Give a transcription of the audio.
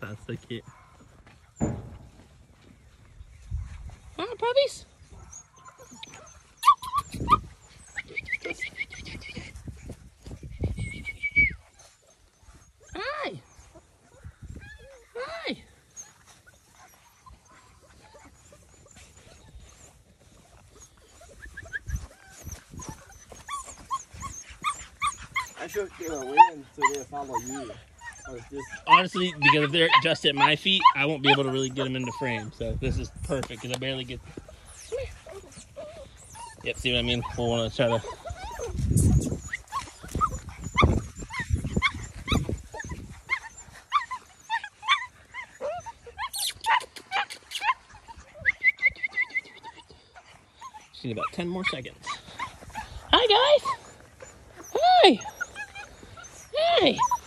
That's so cute. Oh, puppies. Hi. Hi. I should get a win so they follow you. Honestly, because if they're just at my feet, I won't be able to really get them into frame. So this is perfect because I barely get. Yep, see what I mean? We'll want to try to. Just about 10 more seconds. Hi, guys! Hi! Hi!